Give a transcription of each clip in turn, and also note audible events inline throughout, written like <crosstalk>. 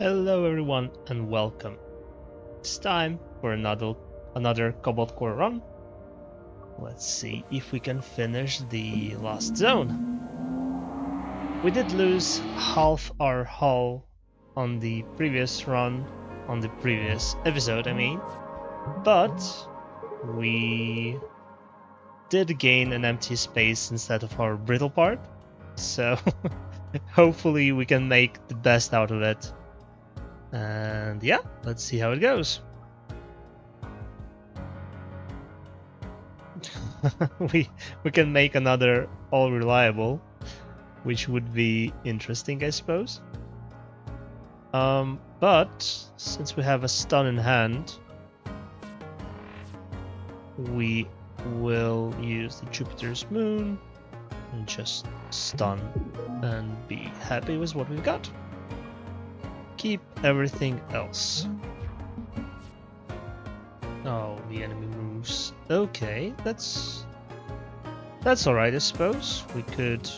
Hello everyone and welcome. It's time for another another Cobalt Core run. Let's see if we can finish the last zone. We did lose half our hull on the previous run, on the previous episode I mean, but we did gain an empty space instead of our brittle part, so <laughs> hopefully we can make the best out of it and yeah, let's see how it goes. <laughs> we we can make another all reliable, which would be interesting, I suppose. Um, but since we have a stun in hand, we will use the Jupiter's moon and just stun and be happy with what we've got keep everything else. Oh, the enemy moves. Okay, that's... That's alright, I suppose. We could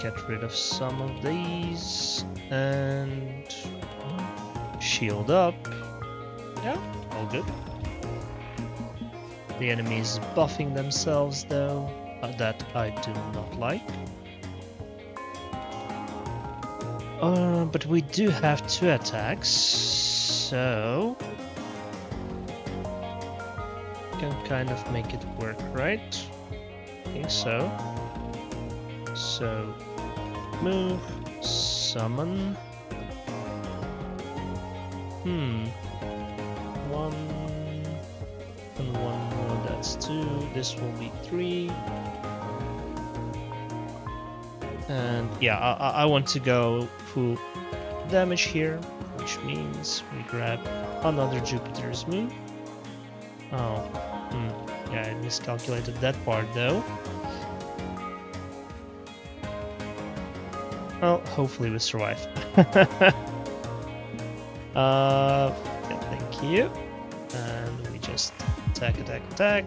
get rid of some of these and shield up. Yeah, all good. The enemy is buffing themselves though, uh, that I do not like. Uh, but we do have two attacks, so... Can kind of make it work, right? I think so. So, move, summon. Hmm. One and one more, that's two. This will be three. And yeah, I, I want to go full damage here, which means we grab another Jupiter's moon. Oh, hmm. yeah, I miscalculated that part though. Well, hopefully we survive. <laughs> uh, thank you. And we just attack, attack, attack.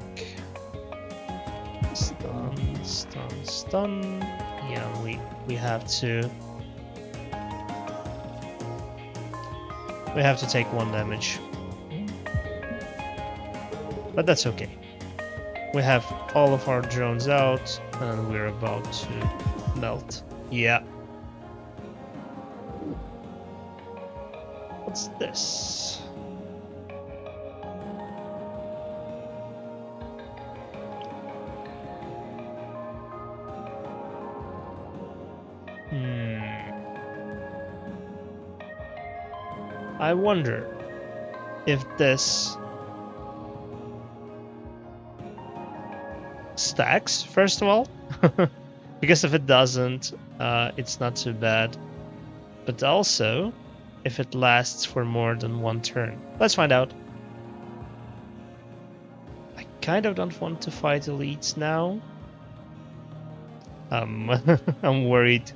Stun, stun, stun yeah, we we have to we have to take one damage. But that's okay. We have all of our drones out and we're about to melt. Yeah. What's this? I wonder if this stacks, first of all. <laughs> because if it doesn't, uh, it's not too bad. But also, if it lasts for more than one turn. Let's find out. I kind of don't want to fight elites now. Um, <laughs> I'm worried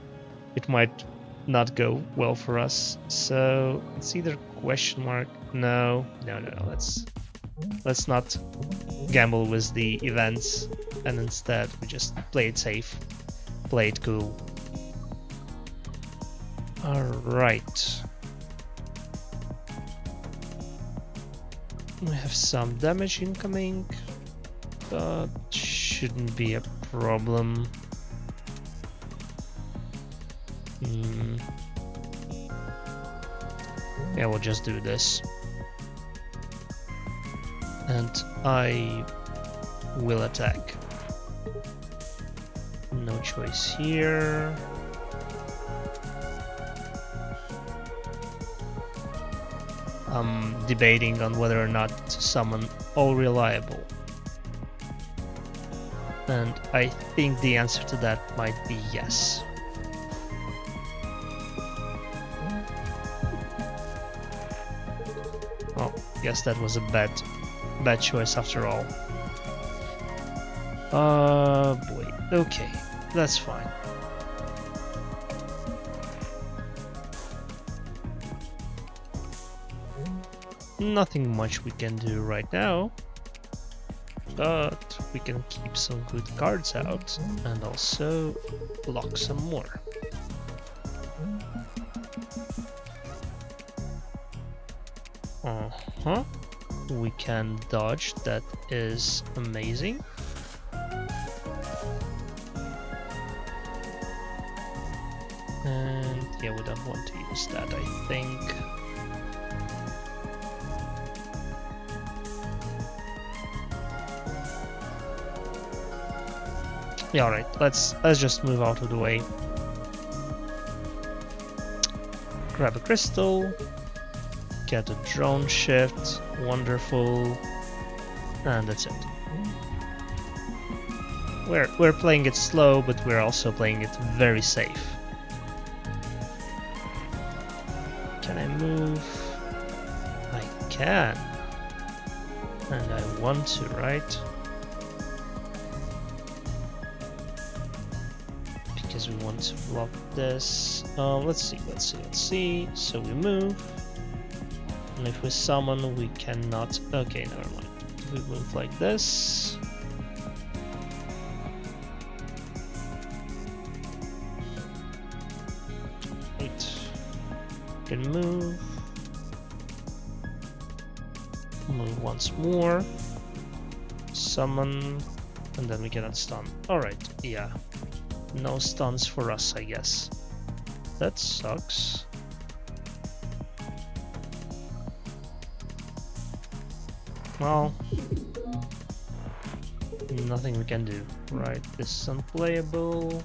it might not go well for us. So it's either question mark. No, no, no. no. Let's let's not gamble with the events, and instead we just play it safe, play it cool. All right. We have some damage incoming, but shouldn't be a problem. Mm. Yeah, we'll just do this. And I will attack. No choice here. I'm debating on whether or not to summon all reliable. And I think the answer to that might be yes. Guess that was a bad, bad choice after all. Uh, boy. Okay, that's fine. Nothing much we can do right now, but we can keep some good cards out and also block some more. Uh-huh. We can dodge, that is amazing. And yeah, we don't want to use that, I think. Yeah, alright, let's let's just move out of the way. Grab a crystal, get a drone shift, wonderful, and that's it. We're, we're playing it slow, but we're also playing it very safe. Can I move? I can. And I want to, right? Because we want to block this. Um, let's see, let's see, let's see. So we move. And if we summon, we cannot... Okay, never mind. We move like this. Wait. Can move. Move once more. Summon. And then we cannot stun. Alright, yeah. No stuns for us, I guess. That sucks. Well, nothing we can do. Right, this is unplayable.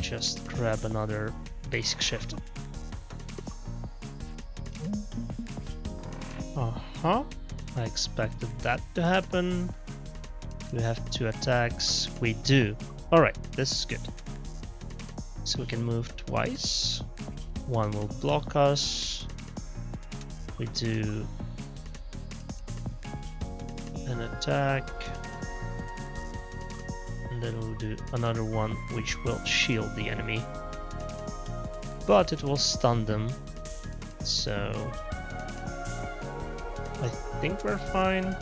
Just grab another basic shift. Uh-huh. I expected that to happen. We have two attacks. We do. Alright, this is good. So we can move twice. One will block us. We do attack. And then we'll do another one which will shield the enemy. But it will stun them. So I think we're fine.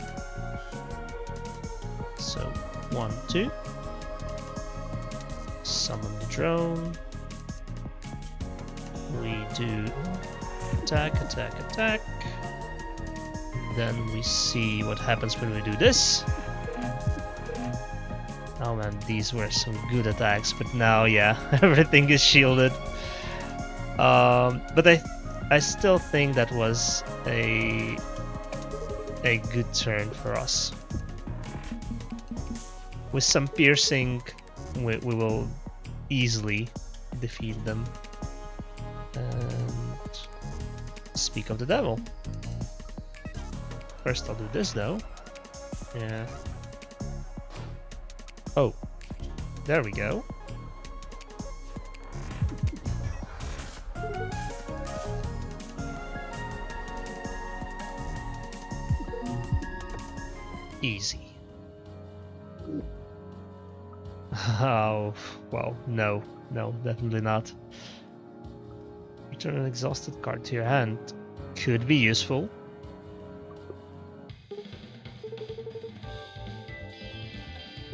So one, two. Summon the drone. We do attack, attack, attack. Then we see what happens when we do this. Oh man, these were some good attacks, but now, yeah, <laughs> everything is shielded. Um, but I, I still think that was a a good turn for us. With some piercing, we, we will easily defeat them. And speak of the devil. First I'll do this though. Yeah. Oh. There we go. Easy. Oh, well, no. No, definitely not. Return an exhausted card to your hand. Could be useful.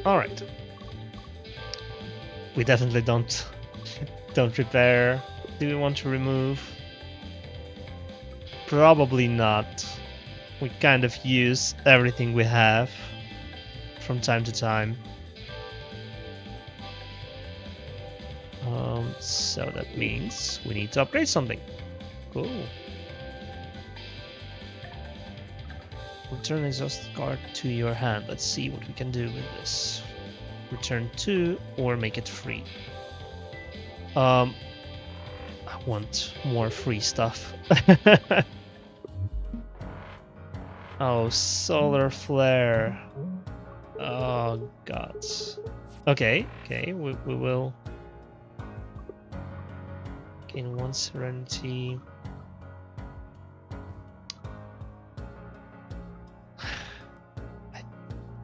Alright. We definitely don't <laughs> don't repair. Do we want to remove? Probably not. We kind of use everything we have from time to time. Um, so that means we need to upgrade something. Cool. Return exhaust card to your hand. Let's see what we can do with this. Return two or make it free. Um, I want more free stuff. <laughs> oh, solar flare. Oh god. Okay, okay, we, we will gain one serenity.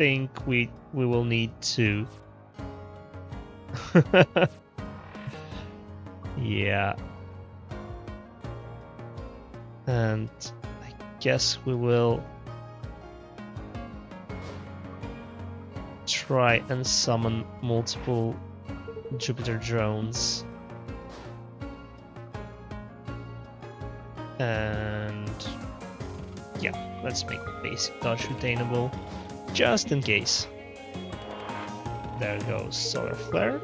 Think we we will need to. <laughs> yeah. And I guess we will try and summon multiple Jupiter drones. And yeah, let's make basic dodge retainable just in case. There goes Solar Flare,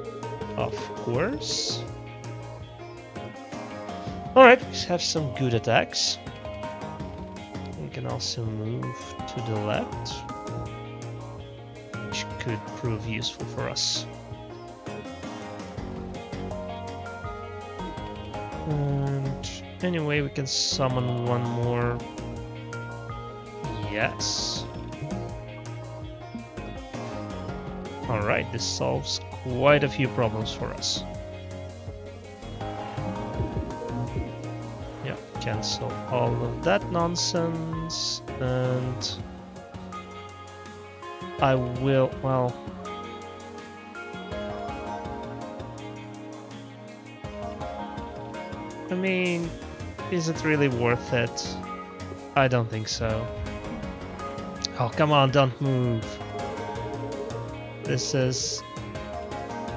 of course. Alright, we have some good attacks. We can also move to the left, which could prove useful for us. And anyway, we can summon one more. Yes. Alright, this solves quite a few problems for us. Yeah, cancel all of that nonsense and I will, well, I mean, is it really worth it? I don't think so. Oh, come on, don't move. This is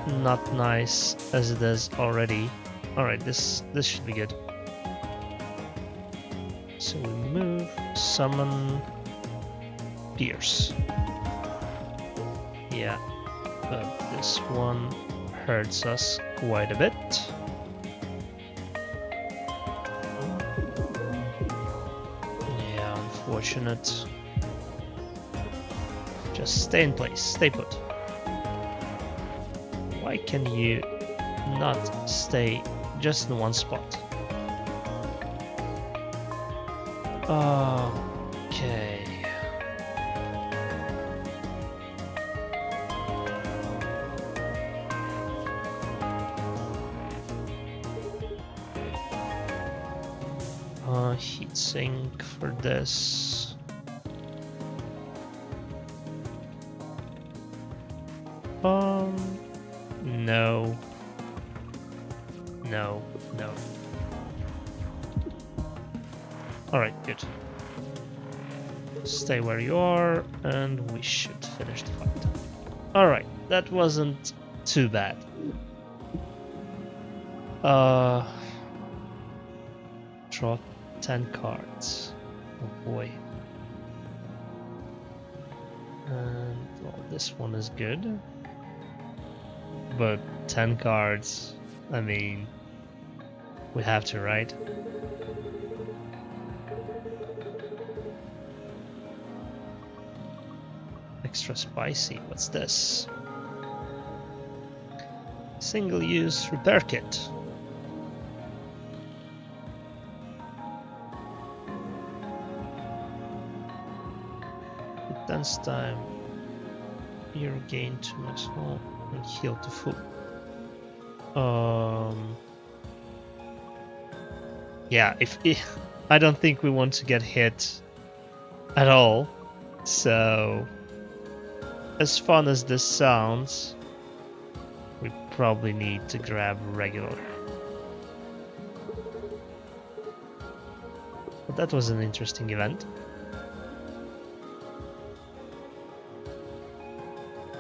not nice as it is already. Alright, this this should be good. So we move, summon, pierce. Yeah, but this one hurts us quite a bit. Yeah, unfortunate. Just stay in place, stay put. Why can you not stay just in one spot? Okay. Uh, heat sink for this. Stay where you are, and we should finish the fight. Alright, that wasn't too bad. Uh, draw 10 cards. Oh boy. And, well, this one is good. But 10 cards, I mean, we have to, right? Extra spicy. What's this? Single-use repair kit. Dance time. You gain two max home and heal to full. Um. Yeah, if, if I don't think we want to get hit at all, so as fun as this sounds, we probably need to grab regular. But that was an interesting event.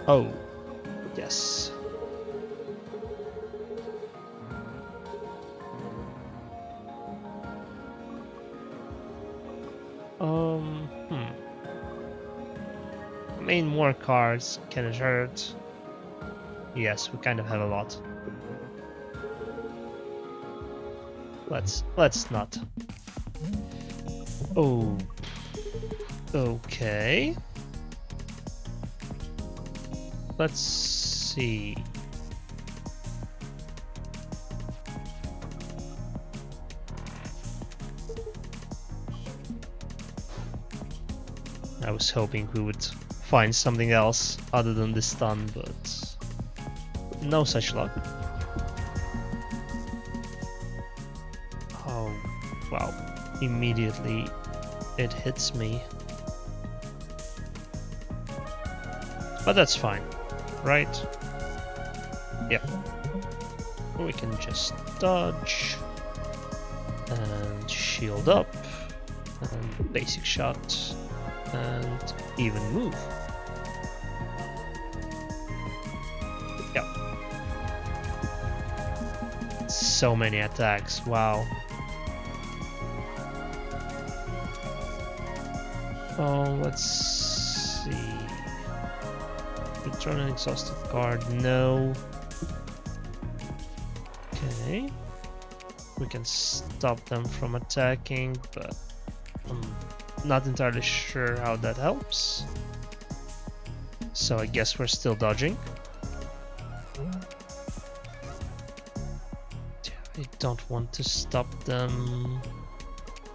Oh, yes. Cards can it hurt? Yes, we kind of have a lot. Let's let's not. Oh. Okay. Let's see. I was hoping we would find something else other than the stun, but no such luck. Oh, wow. Immediately it hits me. But that's fine, right? Yeah. We can just dodge and shield up and basic shot and even move. so many attacks, wow. Oh, let's see. Return an exhausted card, no. Okay. We can stop them from attacking, but I'm not entirely sure how that helps. So I guess we're still dodging. I don't want to stop them.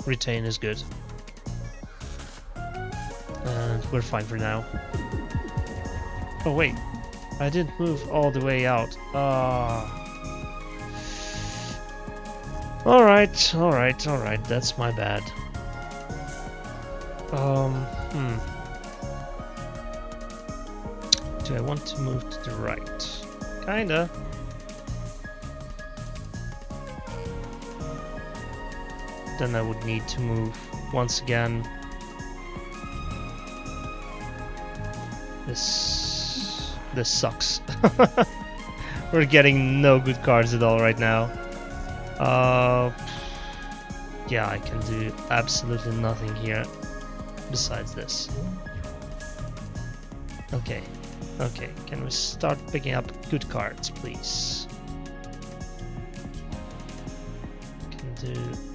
Retain is good. And we're fine for now. Oh wait, I didn't move all the way out. Ah. Alright, alright, alright, that's my bad. Um, hmm. Do I want to move to the right? Kinda. Then I would need to move once again. This... This sucks. <laughs> We're getting no good cards at all right now. Uh, yeah, I can do absolutely nothing here besides this. Okay, okay, can we start picking up good cards, please? Can do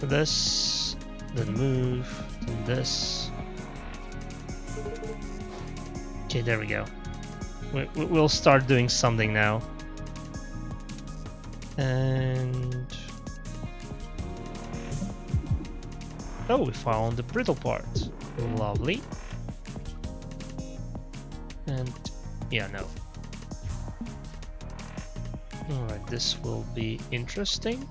this, then move, then this. Okay, there we go. We, we'll start doing something now. And... Oh, we found the brittle part. Lovely. And... yeah, no. Alright, this will be interesting.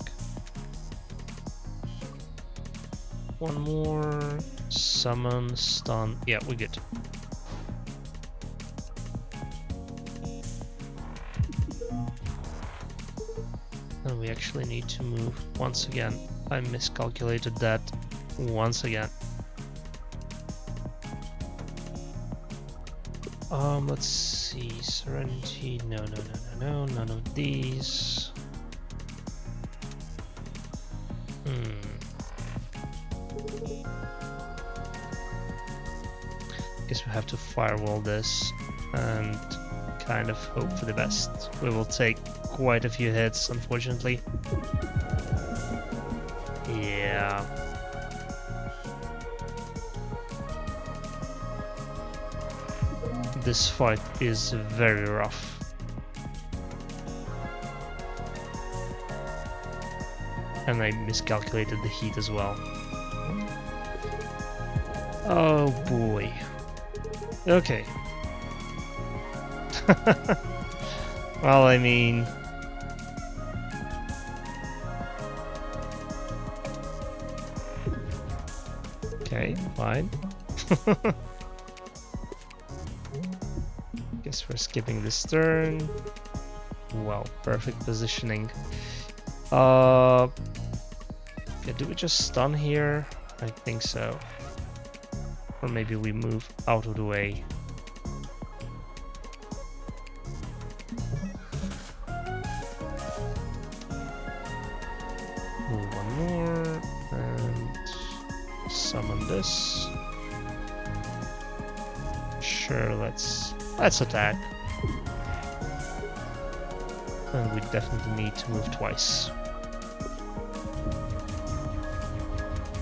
One more... Summon, stun... yeah, we're good. And we actually need to move once again. I miscalculated that once again. Um, let's see, Serenity, no, no, no, no, no, none of these. Hmm. Guess we have to firewall this and kind of hope for the best. We will take quite a few hits, unfortunately. Yeah. This fight is very rough. And I miscalculated the heat as well. Oh boy. Okay. <laughs> well, I mean... Okay, fine. <laughs> Guess we're skipping this turn. Well, perfect positioning. Uh, yeah, do we just stun here? I think so. Or maybe we move out of the way. Move one more and summon this. Sure, let's let's attack. And we definitely need to move twice.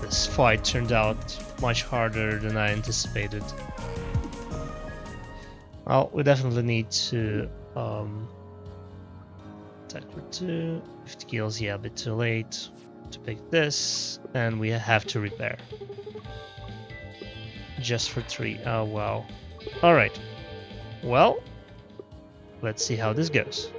This fight turned out much harder than I anticipated. Well, we definitely need to um, attack for two. 50 kills, yeah, a bit too late to pick this, and we have to repair just for three. Oh, wow. Alright. Well, let's see how this goes.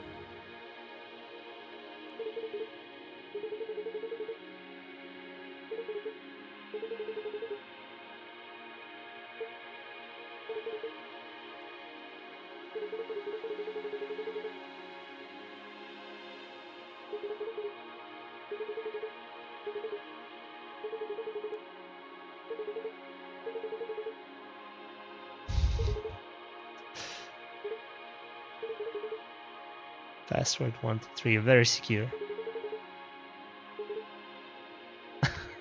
Password 123, very secure.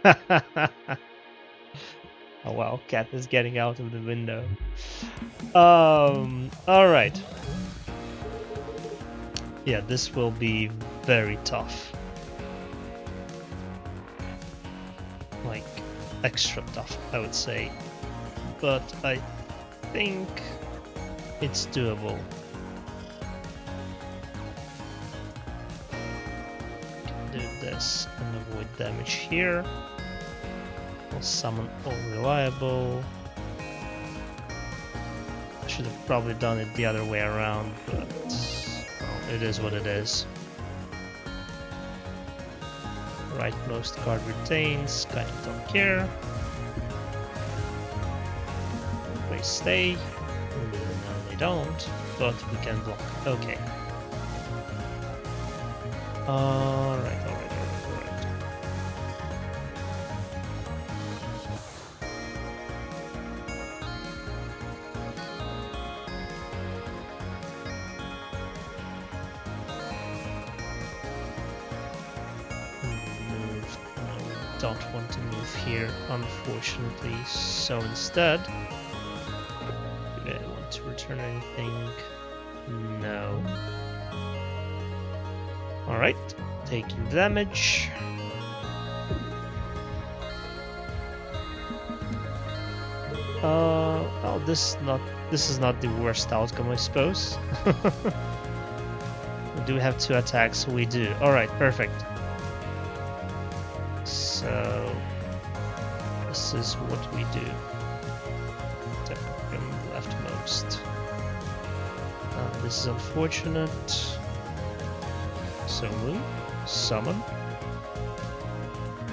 <laughs> Oh wow, cat is getting out of the window. Um, alright. Yeah, this will be very tough. Like, extra tough, I would say. But I think it's doable. This and avoid damage here. We'll summon all reliable. I should have probably done it the other way around, but well, it is what it is. Rightmost card retains, kind of don't care. They stay. No, they don't, but we can block. Okay. Alright, don't want to move here, unfortunately. So instead, do I want to return anything? No. Alright, taking damage. Uh, well, this is not this is not the worst outcome, I suppose. <laughs> do we have two attacks? We do. Alright, perfect. Is what we do. Attack from leftmost. Uh, this is unfortunate. So move, summon,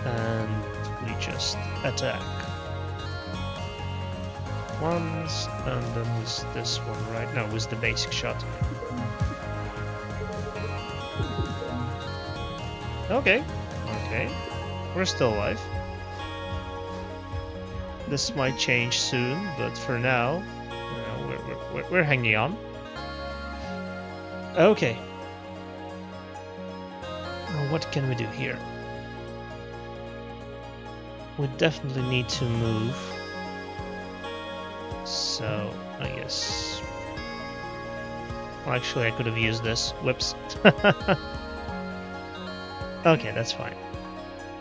and we just attack. Once, and then with this one right now with the basic shot. Okay, okay, we're still alive. This might change soon, but for now, uh, know, we're, we're, we're hanging on. Okay, what can we do here? We definitely need to move. So, I guess... Well, actually, I could have used this. Whoops. <laughs> okay, that's fine.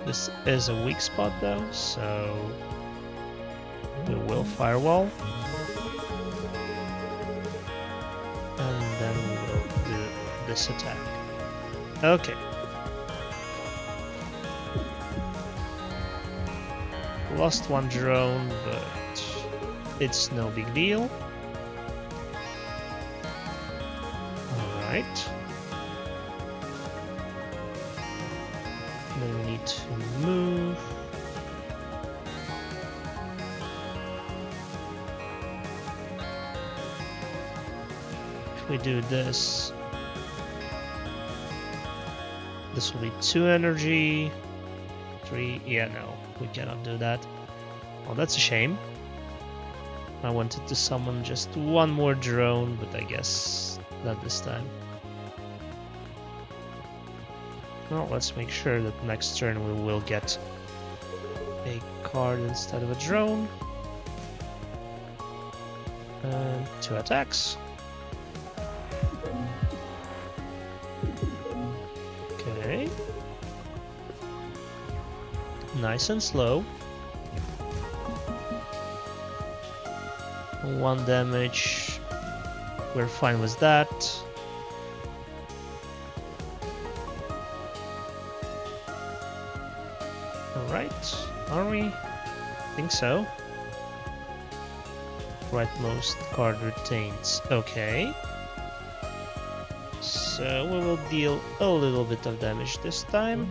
This is a weak spot, though, so... Will firewall. And then we will do this attack. Okay. Lost one drone, but it's no big deal. Alright. Then we need to move. We do this, this will be two energy. Three, yeah, no, we cannot do that. Well, that's a shame. I wanted to summon just one more drone, but I guess not this time. Well, let's make sure that next turn we will get a card instead of a drone. And two attacks. Nice and slow. One damage. We're fine with that. Alright, are we? I think so. Rightmost card retains. Okay. So we will deal a little bit of damage this time.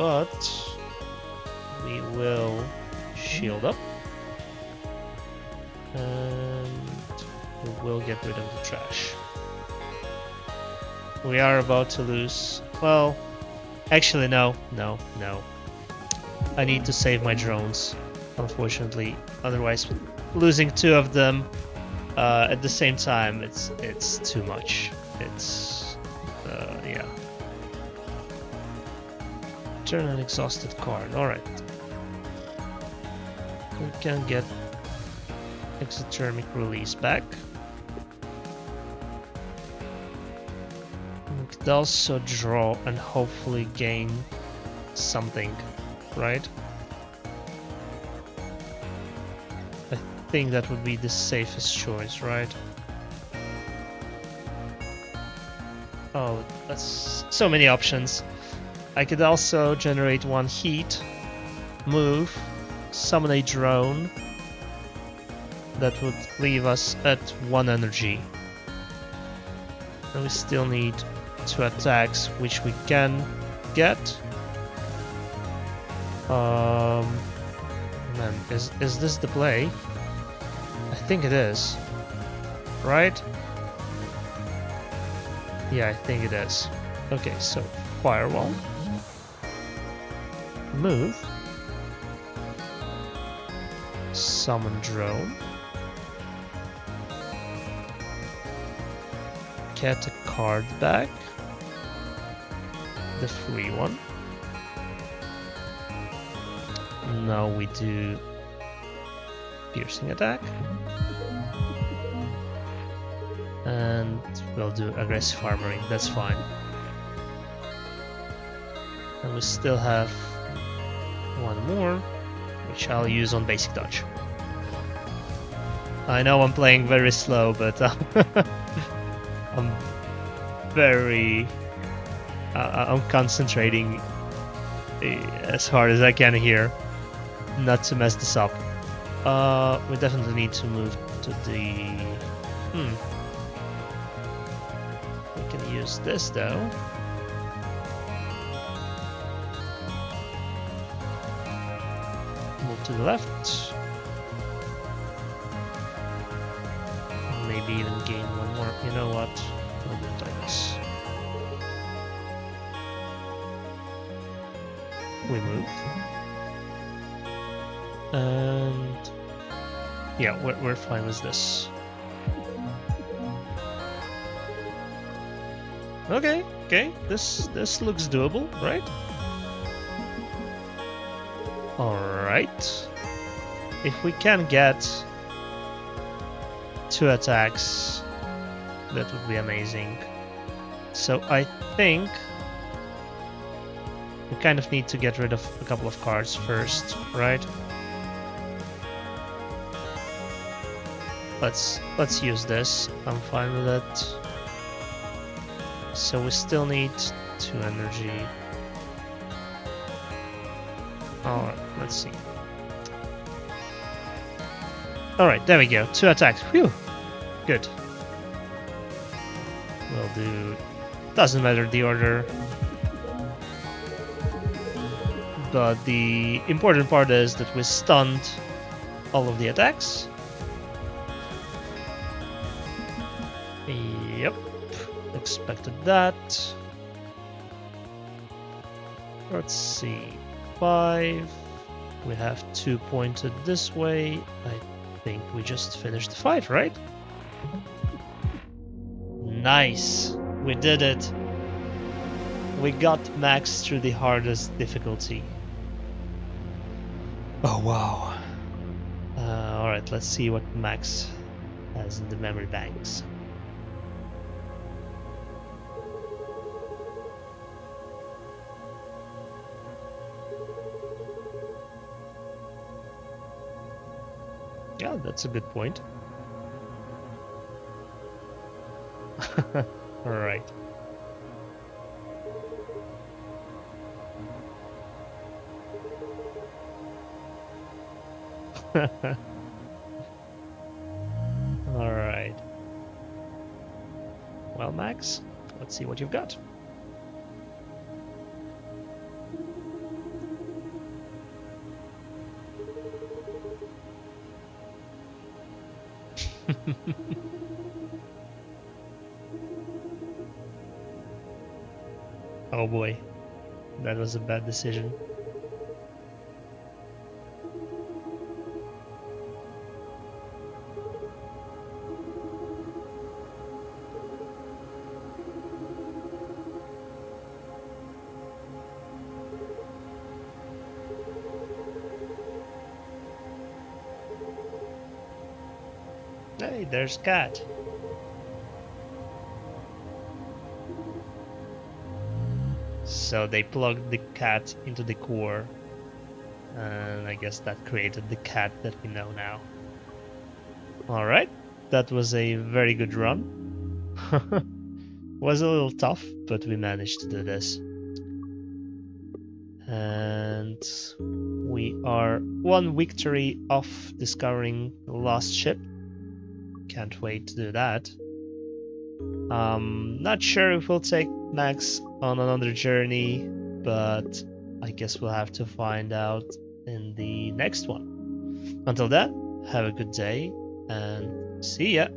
But we will shield up. And we will get rid of the trash. We are about to lose. Well, actually, no, no, no. I need to save my drones, unfortunately. Otherwise, losing two of them uh, at the same time, it's it's too much. It's yeah. Turn an exhausted card. All right. we can get exothermic release back. We could also draw and hopefully gain something, right? I think that would be the safest choice, right? Oh, that's so many options. I could also generate one heat, move, summon a drone. That would leave us at one energy. And we still need two attacks, which we can get. Um, man, is is this the play? I think it is. Right? Yeah, I think it is. Okay, so firewall. Move. Summon drone. Get a card back. The free one. Now we do piercing attack. And we'll do aggressive armoring, that's fine. And we still have one more, which I'll use on basic dodge. I know I'm playing very slow, but uh, <laughs> I'm very... Uh, I'm concentrating eh, as hard as I can here, not to mess this up. Uh, we definitely need to move to the... Hmm. We can use this though. Move to the left. Maybe even gain one more. You know what? We'll do this. We move. And yeah, we're, we're fine with this. Okay, okay, this this looks doable, right? Alright. If we can get two attacks, that would be amazing. So I think we kind of need to get rid of a couple of cards first, right? Let's let's use this. I'm fine with it. So we still need two energy. Alright, let's see. Alright, there we go. Two attacks. Phew! Good. We'll do... Doesn't matter the order. But the important part is that we stunned all of the attacks. Yep, expected that. Let's see, five. We have two pointed this way. I think we just finished the fight, right? Nice, we did it. We got Max through the hardest difficulty. Oh wow. Uh, Alright, let's see what Max has in the memory banks. Yeah, that's a good point. <laughs> Alright. <laughs> Alright. Well, Max, let's see what you've got. <laughs> oh boy, that was a bad decision. Hey, there's cat. So they plugged the cat into the core. And I guess that created the cat that we know now. Alright, that was a very good run. <laughs> was a little tough, but we managed to do this. And we are one victory off discovering the lost ship. Can't wait to do that. Um, not sure if we'll take Max on another journey, but I guess we'll have to find out in the next one. Until then, have a good day and see ya!